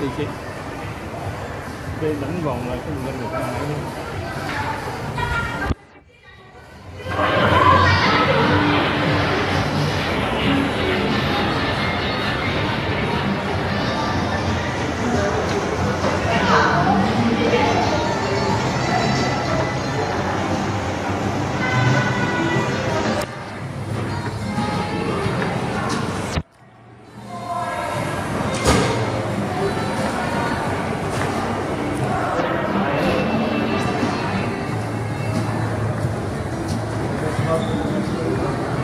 thì chị. Cái đánh vòng là cái người người ta Thank you.